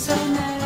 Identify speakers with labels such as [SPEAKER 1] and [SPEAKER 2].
[SPEAKER 1] So I.